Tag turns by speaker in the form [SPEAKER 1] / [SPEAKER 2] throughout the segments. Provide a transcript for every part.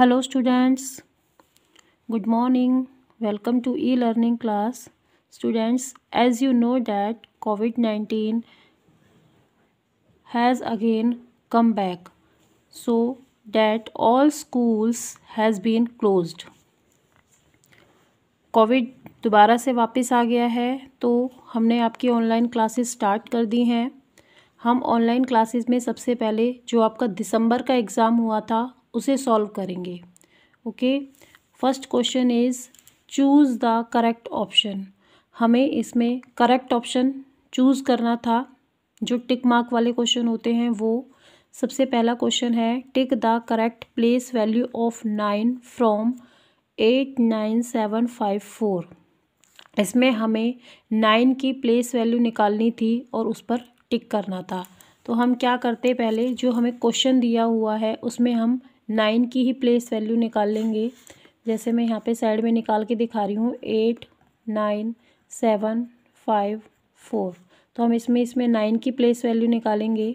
[SPEAKER 1] Hello students good morning welcome to e learning class students as you know that covid nineteen has again come back so that all schools has been closed covid दोबारा से वापस आ गया है तो हमने आपकी online classes start कर दी हैं। हम ऑनलाइन क्लासेस में सबसे पहले जो आपका दिसंबर का एग्ज़ाम हुआ था उसे सॉल्व करेंगे okay first question is choose the correct option हमें इसमें करेक्ट ऑप्शन चूज़ करना था। जो टिक मार्क वाले क्वेश्चन होते हैं, वो सबसे पहला क्वेश्चन है tick the correct place value of nine from eight nine seven five four इसमें हमें नाइन की प्लेस वैल्यू निकालनी थी और उस पर टिक करना था। तो हम क्या करते पहले, जो हमें क्वेश्चन दिया हुआ है, उसमें हम नाइन की ही प्लेस वैल्यू निकाल लेंगे जैसे मैं यहाँ पे साइड में निकाल के दिखा रही हूँ eight nine seven five four तो हम इसमें इसमें नाइन की प्लेस वैल्यू निकालेंगे।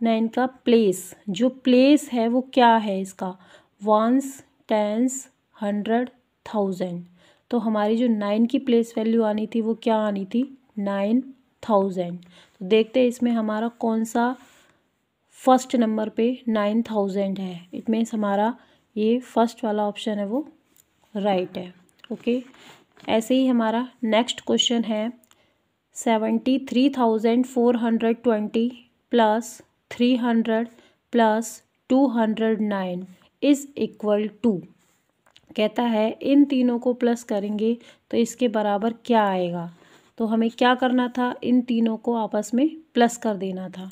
[SPEAKER 1] नाइन का प्लेस जो प्लेस है वो क्या है इसका? वंस टेंस हंड्रेड थाउज़ेंड तो हमारी जो नाइन की प्लेस वैल्यू आनी थी, वो क्या आनी थी? नाइन थाउज़ेंड तो देखते हैं इसमें हमारा कौन सा फ़र्स्ट नंबर पे नाइन थाउज़ेंड है। इट मीन्स हमारा ये फ़र्स्ट वाला ऑप्शन है, वो राइट है। ओके ऐसे ही हमारा नेक्स्ट क्वेश्चन है seventy three thousand four hundred twenty plus three hundred plus two hundred nine is equal to कहता है, इन तीनों को प्लस करेंगे तो इसके बराबर क्या आएगा? तो हमें क्या करना था? इन तीनों को आपस में प्लस कर देना था।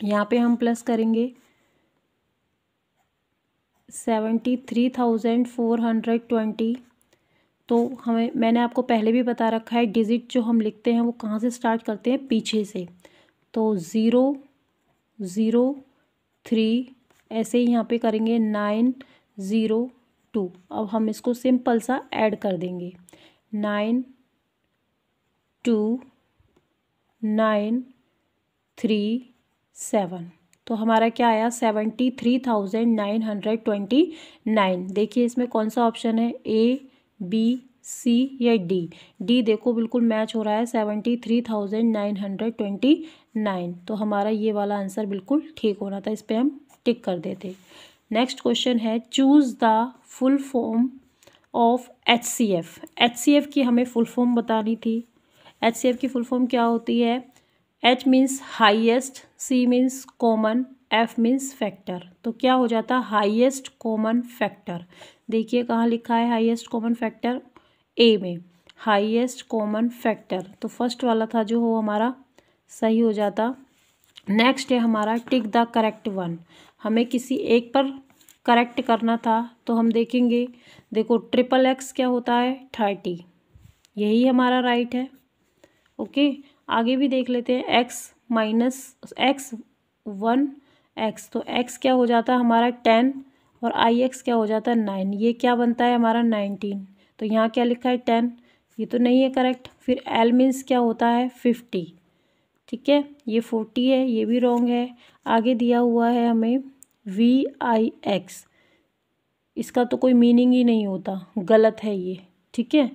[SPEAKER 1] यहाँ पे हम प्लस करेंगे। Seventy three thousand four hundred twenty तो हमें, मैंने आपको पहले भी बता रखा है डिजिट जो हम लिखते हैं वो कहाँ से स्टार्ट करते हैं? पीछे से। तो ज़ीरो ज़ीरो थ्री ऐसे ही यहाँ पे करेंगे नाइन ज़ीरो टू अब हम इसको सिंपल सा ऐड कर देंगे। Nine two nine three seven. तो हमारा क्या आया? Seventy three thousand nine hundred twenty nine. देखिए, इसमें कौन सा ऑप्शन है? ए बी सी या डी डी देखो, बिल्कुल मैच हो रहा है seventy three thousand nine hundred twenty nine. तो हमारा ये वाला आंसर बिल्कुल ठीक होना था, इस पर हम टिक कर देते। नेक्स्ट क्वेश्चन है choose the full form of H C F H C F की हमें फुल फॉर्म बतानी थी। एच सी एफ़ की फुल फॉर्म क्या होती है? H means highest C means common F means factor तो क्या हो जाता? है हाइएस्ट कॉमन फैक्टर देखिए कहाँ लिखा है हाइएस्ट कॉमन फैक्टर ए में. हाइएस्ट कॉमन फैक्टर तो फ़र्स्ट वाला था जो हो हमारा, सही हो जाता। नेक्स्ट है हमारा टिक द करेक्ट वन हमें किसी एक पर करेक्ट करना था तो हम देखेंगे। देखो ट्रिपल एक्स क्या होता है? थर्टी यही हमारा राइट है। ओके आगे भी देख लेते हैं x minus x one x तो एक्स क्या हो जाता है हमारा टेन और आई एक्स क्या हो जाता है नाइन ये क्या बनता है हमारा नाइनटीन तो यहाँ क्या लिखा है टेन ये तो नहीं है करेक्ट फिर एल मीन्स क्या होता है फिफ्टी ठीक है, ये फोर्टी है, ये भी रॉन्ग है, आगे दिया हुआ है हमें वी आई एक्स इसका तो कोई मीनिंग ही नहीं होता, गलत है ये, ठीक है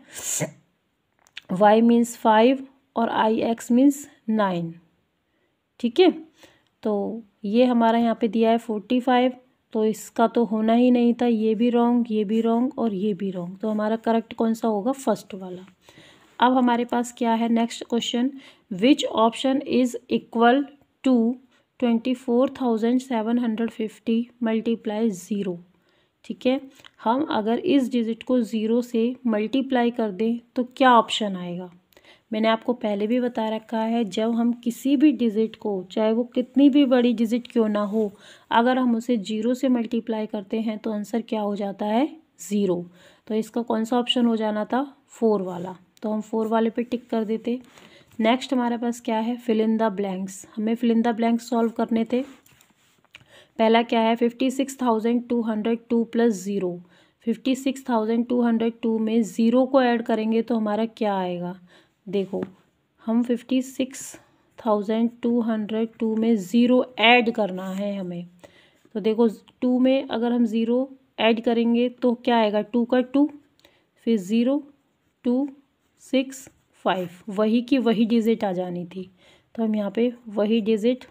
[SPEAKER 1] वाई मीन्स फाइव और आई एक्स मीन्स नाइन ठीक है? तो ये हमारा यहाँ पे दिया है फोर्टी फाइव तो इसका तो होना ही नहीं था। ये भी रॉन्ग ये भी रॉन्ग और ये भी रॉन्ग तो हमारा करेक्ट कौन सा होगा? फ़र्स्ट वाला। अब हमारे पास क्या है? Next question which option is equal to twenty four thousand seven hundred fifty multiply zero ठीक है? हम अगर इस डिजिट को ज़ीरो से मल्टीप्लाई कर दें तो क्या ऑप्शन आएगा? मैंने आपको पहले भी बता रखा है, जब हम किसी भी डिजिट को, चाहे वो कितनी भी बड़ी डिजिट क्यों ना हो, अगर हम उसे ज़ीरो से मल्टीप्लाई करते हैं तो आंसर क्या हो जाता है? ज़ीरो तो इसका कौन सा ऑप्शन हो जाना था? फोर वाला. तो हम फोर वाले पे टिक कर देते. नेक्स्ट हमारे पास क्या है? फिलिंदा ब्लैंक्स हमें fill in the blanks solve करने थे. पहला क्या है? Fifty six thousand two hundred two plus zero fifty six thousand two hundred two में ज़ीरो को ऐड करेंगे तो हमारा क्या आएगा? देखो, हम fifty six thousand two hundred two में ज़ीरो ऐड करना है हमें। तो देखो टू में अगर हम ज़ीरो ऐड करेंगे तो क्या आएगा? टू का टू फिर ज़ीरो टू सिक्स फाइव वही की वही डिजिट आ जानी थी। तो हम यहाँ पे वही डिजिट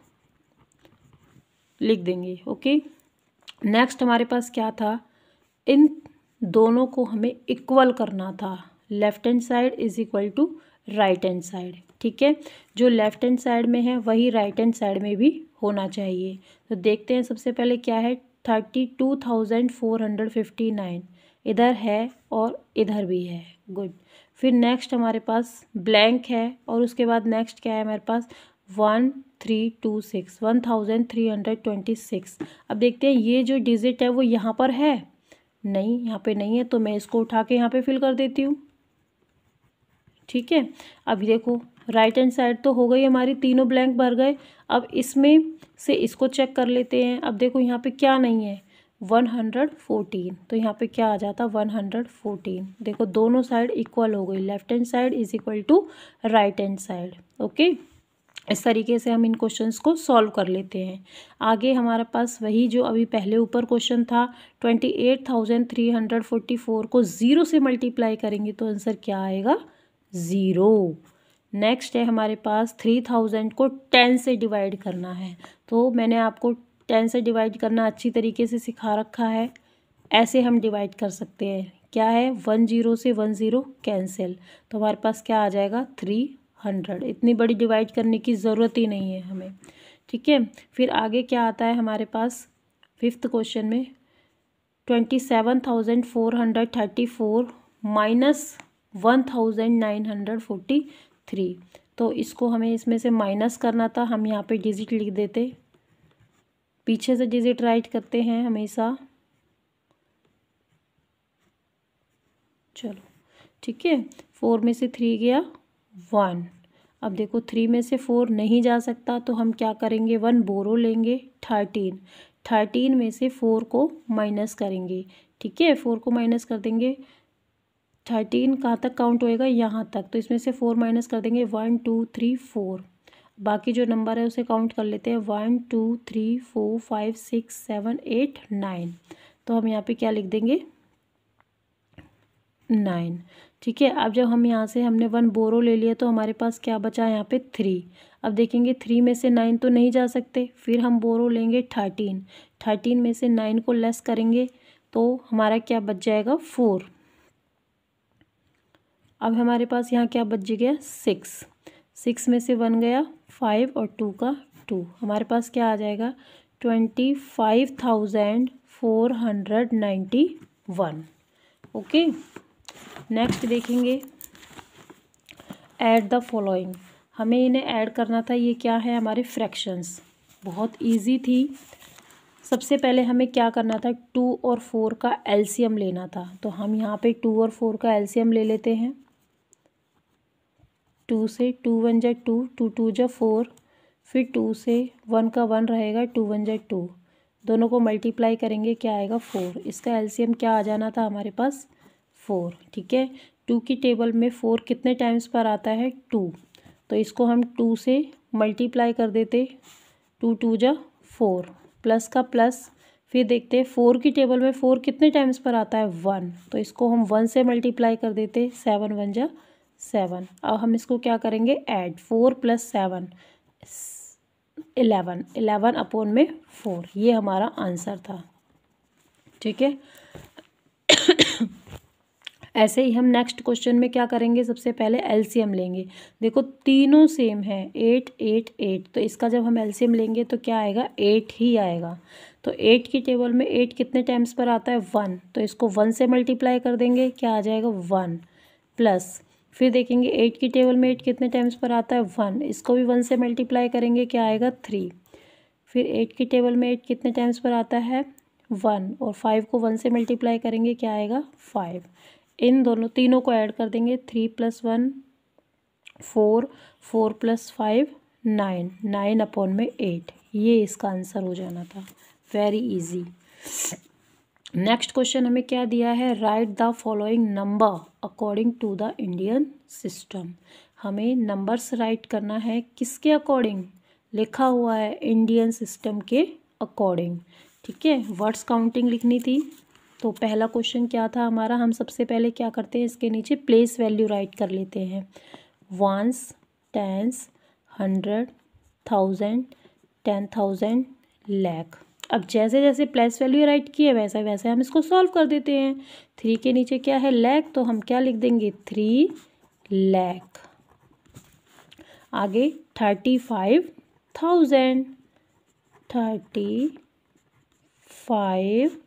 [SPEAKER 1] लिख देंगे ओके नेक्स्ट हमारे पास क्या था? इन दोनों को हमें इक्वल करना था। Left hand side is equal to right hand side, ठीक है? जो लेफ़्ट हैंड साइड में है, वही राइट हैंड साइड में भी होना चाहिए। तो देखते हैं सबसे पहले क्या है? Thirty two thousand four hundred fifty nine. इधर है और इधर भी है। गुड फिर नेक्स्ट हमारे पास ब्लैंक है और उसके बाद नेक्स्ट क्या है हमारे पास? One three two six one thousand three hundred twenty six अब देखते हैं ये जो डिजिट है वो यहाँ पर है? नहीं, यहाँ पे नहीं है तो मैं इसको उठा के यहाँ पे फिल कर देती हूँ। ठीक है? अभी देखो राइट हैंड साइड तो हो गई हमारी, तीनों ब्लैंक भर गए। अब इसमें से इसको चेक कर लेते हैं। अब देखो यहाँ पे क्या नहीं है। वन हंड्रेड फोर्टीन तो यहाँ पे क्या आ जाता? वन हंड्रेड फोर्टीन देखो, दोनों साइड इक्वल हो गई। Left hand side is equal to right hand side okay? इस तरीके से हम इन क्वेश्चंस को सॉल्व कर लेते हैं। आगे हमारे पास वही जो अभी पहले ऊपर क्वेश्चन था twenty eight thousand three hundred forty four को ज़ीरो से मल्टीप्लाई करेंगे तो आंसर क्या आएगा? ज़ीरो। नेक्स्ट है हमारे पास थ्री थाउज़ेंड को टेन से डिवाइड करना है। तो मैंने आपको टेन से डिवाइड करना अच्छी तरीके से सिखा रखा है। ऐसे हम डिवाइड कर सकते हैं। क्या है? वन ज़ीरो से वन ज़ीरो कैंसिल तो हमारे पास क्या आ जाएगा? थ्री हंड्रेड इतनी बड़ी डिवाइड करने की ज़रूरत ही नहीं है हमें। ठीक है? फिर आगे क्या आता है हमारे पास? फिफ्थ क्वेश्चन में twenty seven thousand four hundred thirty four minus one thousand nine hundred forty three तो इसको हमें इसमें से माइनस करना था, हम यहाँ पे डिजिट लिख देते। पीछे से डिजिट राइट करते हैं हमेशा। चलो, ठीक है? फोर में से थ्री गया वन अब देखो थ्री में से फोर नहीं जा सकता तो हम क्या करेंगे? वन बोरो लेंगे थर्टीन थर्टीन में से फोर को माइनस करेंगे। ठीक है? फोर को माइनस कर देंगे। थर्टीन कहाँ तक काउंट होएगा? यहाँ तक। तो इसमें से फोर माइनस कर देंगे। वन टू थ्री फोर बाकी जो नंबर है उसे काउंट कर लेते हैं। One two three four five six seven eight nine तो हम यहाँ पे क्या लिख देंगे? नाइन ठीक है? अब जब हम यहाँ से हमने वन बोरो ले लिया तो हमारे पास क्या बचा यहाँ पे? थ्री अब देखेंगे थ्री में से नाइन तो नहीं जा सकते। फिर हम बोरो लेंगे थर्टीन थर्टीन में से नाइन को लेस करेंगे तो हमारा क्या बच जाएगा? फोर अब हमारे पास यहाँ क्या बच गया? सिक्स सिक्स में से वन गया फाइव और टू का टू हमारे पास क्या आ जाएगा? Twenty five thousand four hundred ninety one okay next देखेंगे. ऐड द फॉलोइंग हमें इन्हें ऐड करना था, ये क्या है? हमारे फ्रैक्शंस बहुत इजी थी. सबसे पहले हमें क्या करना था? टू और फोर का एलसीएम लेना था. तो हम यहाँ पे टू और फोर का एलसीएम ले लेते हैं. टू से टू वन जा टू टू टू जा फोर, फिर टू से वन का वन रहेगा टू वन जा टू। दोनों को मल्टीप्लाई करेंगे, क्या आएगा? फोर। इसका एलसीएम क्या आ जाना था हमारे पास? फोर, ठीक है? टू की टेबल में फोर कितने टाइम्स पर आता है? टू। तो इसको हम टू से मल्टीप्लाई कर देते। टू टू जा फोर। प्लस का प्लस, फिर देखते हैं फोर की टेबल में फोर कितने टाइम्स पर आता है? वन। तो इसको हम वन से मल्टीप्लाई कर देते, सेवन वन जा सेवन। अब हम इसको क्या करेंगे? Add four plus seven eleven eleven upon में फोर ये हमारा आंसर था। ठीक है? ऐसे ही हम नेक्स्ट क्वेश्चन में क्या करेंगे? सबसे पहले एलसीएम लेंगे। देखो, तीनों सेम है। एट एट एट तो इसका जब हम एलसीएम लेंगे तो क्या आएगा? एट ही आएगा। तो एट की टेबल में एट कितने टाइम्स पर आता है? वन तो इसको वन से मल्टीप्लाई कर देंगे। क्या आ जाएगा? वन प्लस फिर देखेंगे एट की टेबल में एट कितने टाइम्स पर आता है? वन इसको भी वन से मल्टीप्लाई करेंगे, क्या आएगा? थ्री फिर एट की टेबल में एट कितने टाइम्स पर आता है? वन और फाइव को वन से मल्टीप्लाई करेंगे, क्या आएगा? फाइव इन दोनों, तीनों को ऐड कर देंगे three plus one four four plus five nine nine upon में एट ये इसका आंसर हो जाना था. वेरी इजी नेक्स्ट क्वेश्चन हमें क्या दिया है? Write the following number according to the Indian system हमें नंबर्स राइट करना है किसके अकॉर्डिंग लिखा हुआ है इंडियन सिस्टम के अकॉर्डिंग ठीक है? वर्ड्स काउंटिंग लिखनी थी। तो पहला क्वेश्चन क्या था हमारा? हम सबसे पहले क्या करते हैं? इसके नीचे प्लेस वैल्यू राइट कर लेते हैं। Ones tens hundred thousand ten thousand lakh अब जैसे जैसे प्लेस वैल्यू राइट किए, वैसे वैसे हम इसको सॉल्व कर देते हैं। थ्री के नीचे क्या है? लैख तो हम क्या लिख देंगे? थ्री लैख आगे thirty five thousand thirty five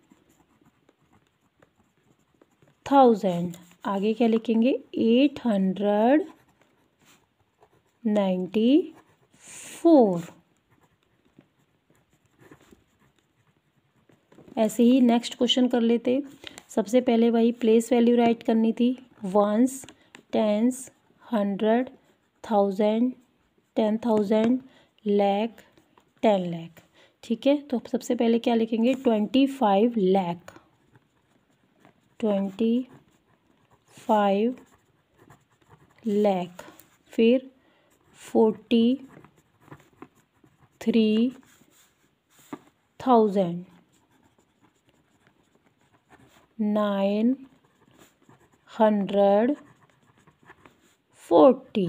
[SPEAKER 1] thousand आगे क्या लिखेंगे? एट हंड्रेड नाइन्टी फोर ऐसे ही नेक्स्ट क्वेश्चन कर लेते। सबसे पहले वही प्लेस वैल्यू राइट करनी थी। Ones tens hundred thousand ten thousand lakh ten lakh ठीक है? तो सबसे पहले क्या लिखेंगे? Twenty five lakh twenty five lakh फिर forty three thousand nine hundred forty.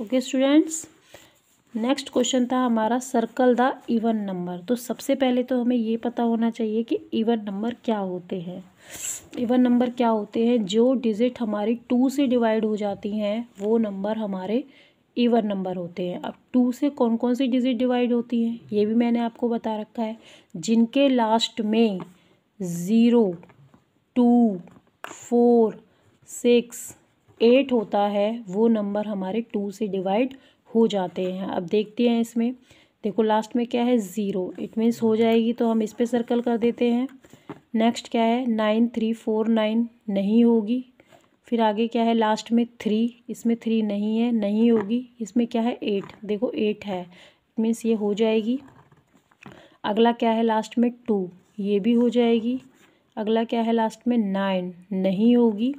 [SPEAKER 1] Okay students next question था हमारा सर्कल द इवन नंबर तो सबसे पहले तो हमें ये पता होना चाहिए कि इवन नंबर क्या होते हैं। इवन नंबर क्या होते हैं? जो डिजिट हमारी टू से डिवाइड हो जाती हैं, वो नंबर हमारे इवन नंबर होते हैं। अब टू से कौन कौन सी डिजिट डिवाइड होती हैं? ये भी मैंने आपको बता रखा है। जिनके लास्ट में zero, two, four, six, eight होता है, वो नंबर हमारे टू से डिवाइड हो जाते हैं। अब देखते हैं इसमें। देखो लास्ट में क्या है? ज़ीरो। इट मीन्स हो जाएगी तो हम इस पर सर्कल कर देते हैं। नेक्स्ट क्या है? नाइन, थ्री, फोर, नाइन नहीं होगी। फिर आगे क्या है? लास्ट में थ्री। इसमें थ्री नहीं है, नहीं होगी। इसमें क्या है? एट। देखो, एट है। इट मीन्स ये हो जाएगी। अगला क्या है? लास्ट में टू। ये भी हो जाएगी। अगला क्या है लास्ट में? नाइन नहीं होगी।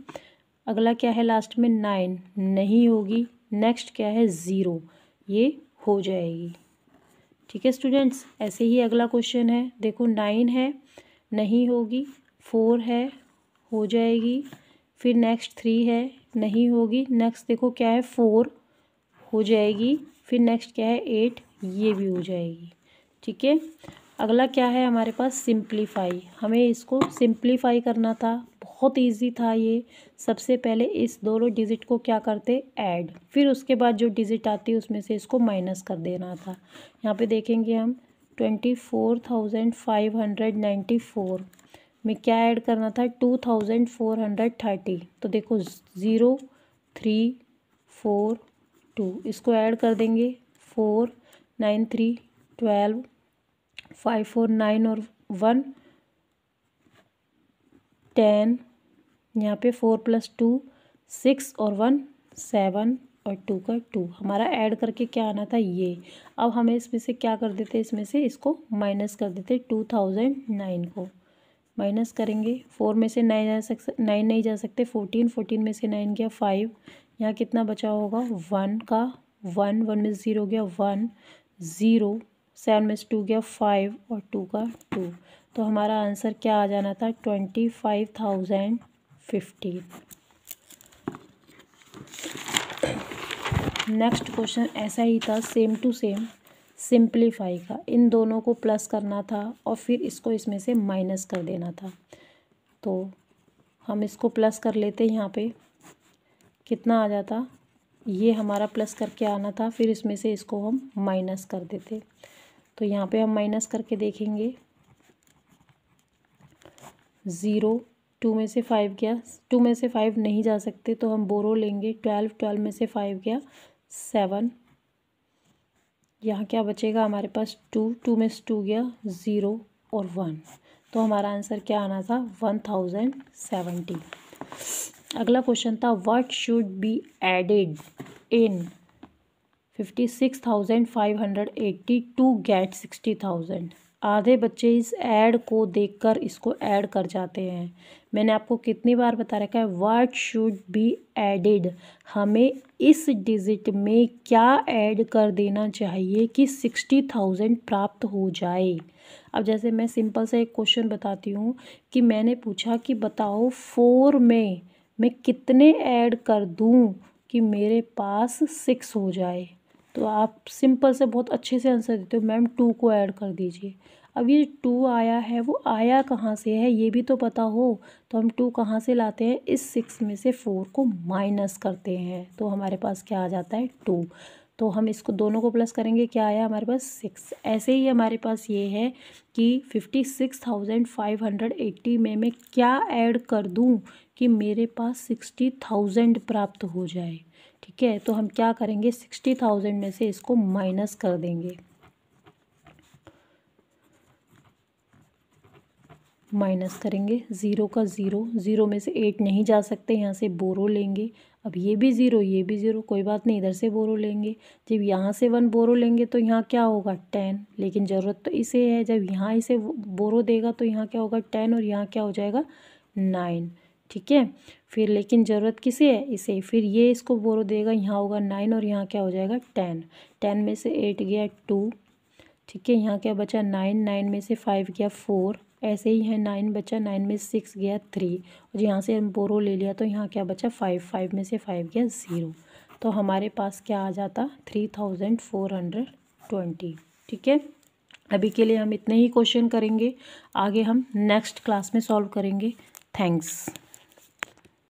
[SPEAKER 1] अगला क्या है लास्ट में? नाइन नहीं होगी। नेक्स्ट क्या है? ज़ीरो ये हो जाएगी। ठीक है स्टूडेंट्स ऐसे ही अगला क्वेश्चन है। देखो नाइन है, नहीं होगी। फोर है, हो जाएगी। फिर नेक्स्ट थ्री है, नहीं होगी। नेक्स्ट देखो क्या है? फोर हो जाएगी। फिर नेक्स्ट क्या है? एट ये भी हो जाएगी। ठीक है? अगला क्या है? हमारे पास सिंप्लीफाई हमें इसको सिंप्लीफाई करना था। बहुत इजी था ये। सबसे पहले इस दोनों डिजिट को क्या करते? ऐड फिर उसके बाद जो डिजिट आती है, उसमें से इसको माइनस कर देना था। यहाँ पे देखेंगे हम। Twenty four thousand five hundred ninety four में क्या ऐड करना था? Two thousand four hundred thirty तो देखो ज़ीरो थ्री फोर टू इसको ऐड कर देंगे। Four nine three twelve five four nine और वन टेन, यहाँ पे फोर प्लस टू सिक्स और वन सेवन और टू का टू। हमारा ऐड करके क्या आना था? ये। अब हमें इसमें से क्या कर देते इसमें से इसको माइनस कर देते टू थाउज़ेंड नाइन को। माइनस करेंगे। फोर में से नाइन जा सक, नाइन नहीं जा सकते। फोर्टीन फोर्टीन में से नाइन गया फाइव। यहाँ कितना बचा होगा? वन का। वन वन में ज़ीरो गया वन, ज़ीरो। सेवन में से टू गया फाइव और टू का टू तो हमारा आंसर क्या आ जाना था? Twenty five thousand fifteen next question ऐसा ही था सेम टू सेम सिंप्लीफाई का. इन दोनों को प्लस करना था और फिर इसको इसमें से माइनस कर देना था. तो हम इसको प्लस कर लेते यहाँ पे. कितना आ जाता? ये हमारा प्लस करके आना था, फिर इसमें से इसको हम माइनस कर देते. तो यहाँ पे हम माइनस करके देखेंगे। ज़ीरो टू में से फाइव गया। टू में से फाइव नहीं जा सकते तो हम बोरो लेंगे। ट्वेल्व ट्वेल्व में से फाइव गया। सेवन यहाँ क्या बचेगा? हमारे पास टू टू में से टू गया। ज़ीरो और वन तो हमारा आंसर क्या आना था? वन थाउज़ेंड सेवेंटी अगला क्वेश्चन था what should be added in fifty six thousand five hundred eighty to get sixty thousand आधे बच्चे इस ऐड को देखकर इसको ऐड कर जाते हैं। मैंने आपको कितनी बार बता रखा है वाट शुड बी एडिड हमें इस डिजिट में क्या ऐड कर देना चाहिए कि सिक्सटी थाउज़ेंड प्राप्त हो जाए। अब जैसे मैं सिंपल से एक क्वेश्चन बताती हूँ कि मैंने पूछा कि बताओ फोर में मैं कितने ऐड कर दूँ कि मेरे पास सिक्स हो जाए। तो आप सिंपल से बहुत अच्छे से आंसर देते हो। मैम टू को ऐड कर दीजिए। अब ये टू आया है, वो आया कहाँ से है, ये भी तो पता हो। तो हम टू कहाँ से लाते हैं? इस सिक्स में से फोर को माइनस करते हैं। तो हमारे पास क्या आ जाता है? टू तो हम इसको दोनों को प्लस करेंगे। क्या आया हमारे पास? सिक्स ऐसे ही हमारे पास ये है कि fifty six thousand five hundred eighty में मैं क्या ऐड कर दूँ कि मेरे पास सिक्सटी थाउज़ेंड प्राप्त हो जाए। ठीक है? तो हम क्या करेंगे? सिक्सटी थाउज़ेंड में से इसको माइनस कर देंगे। माइनस करेंगे। ज़ीरो का ज़ीरो। ज़ीरो में से एट नहीं जा सकते, यहाँ से बोरो लेंगे। अब ये भी ज़ीरो, ये भी ज़ीरो, कोई बात नहीं, इधर से बोरो लेंगे। जब यहाँ से वन बोरो लेंगे तो यहाँ क्या होगा? टेन। लेकिन ज़रूरत तो इसे है, जब यहाँ इसे बोरो देगा तो यहाँ क्या होगा? टेन, और यहाँ क्या हो जाएगा? नाइन। ठीक है? फिर लेकिन ज़रूरत किसे है? इसे। फिर ये इसको बोरो देगा, यहाँ होगा नाइन और यहाँ क्या हो जाएगा? टेन टेन में से एट गया टू ठीक है, यहाँ क्या बचा नाइन नाइन में से फाइव गया फोर ऐसे ही है नाइन बचा नाइन में सिक्स गया थ्री और यहाँ से बोरो ले लिया तो यहाँ क्या बचा फाइव फाइव में से फाइव गया ज़ीरो तो हमारे पास क्या आ जाता? Three thousand four hundred twenty ठीक है? अभी के लिए हम इतने ही क्वेश्चन करेंगे। आगे हम नेक्स्ट क्लास में सॉल्व करेंगे। थैंक्स